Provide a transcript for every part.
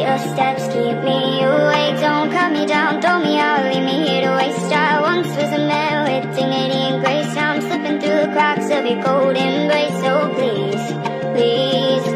Your steps keep me awake. Don't cut me down, throw me out Leave me here to waste. I once was a man with dignity and grace. Now I'm slipping through the cracks of your golden embrace So please, please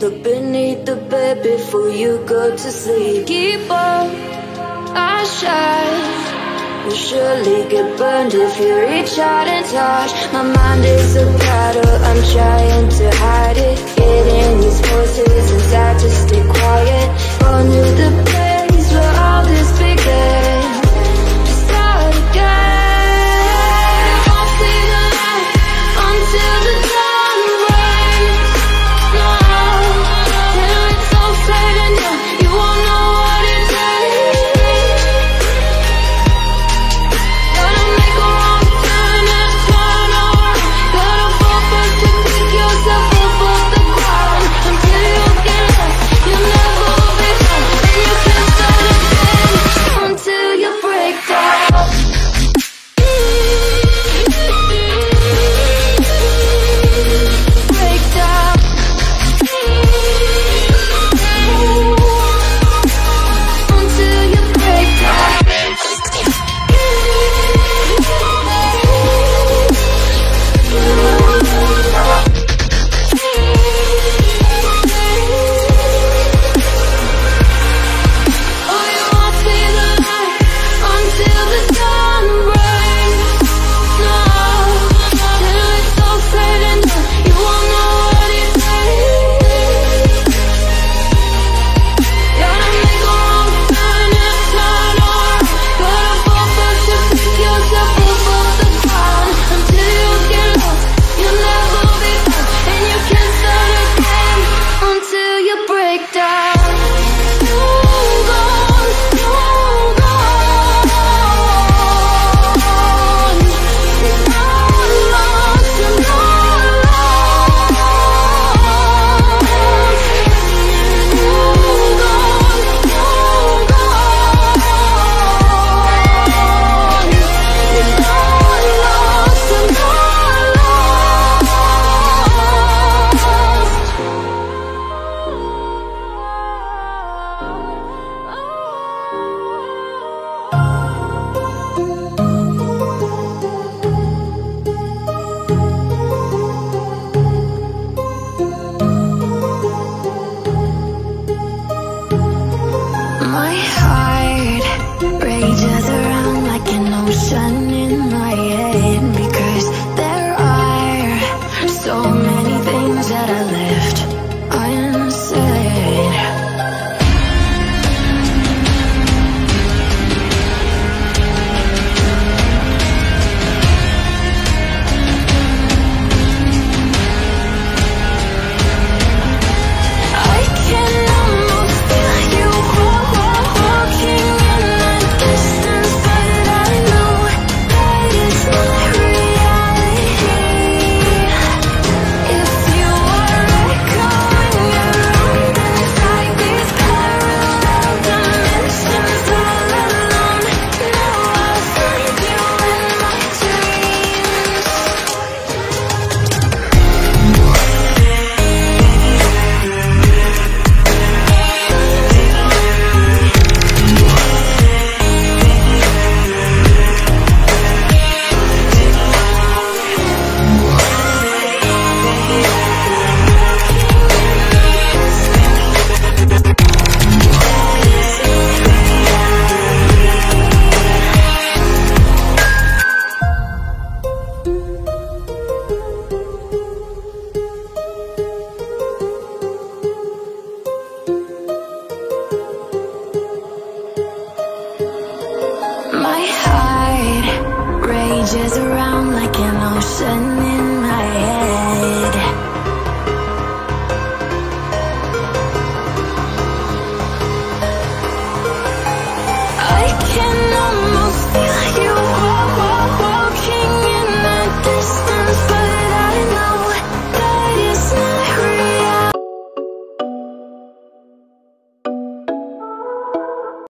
Look beneath the bed before you go to sleep. Keep on our shine. We'll surely get burned if you reach out and touch. My mind is a battle, I'm trying to hide it Getting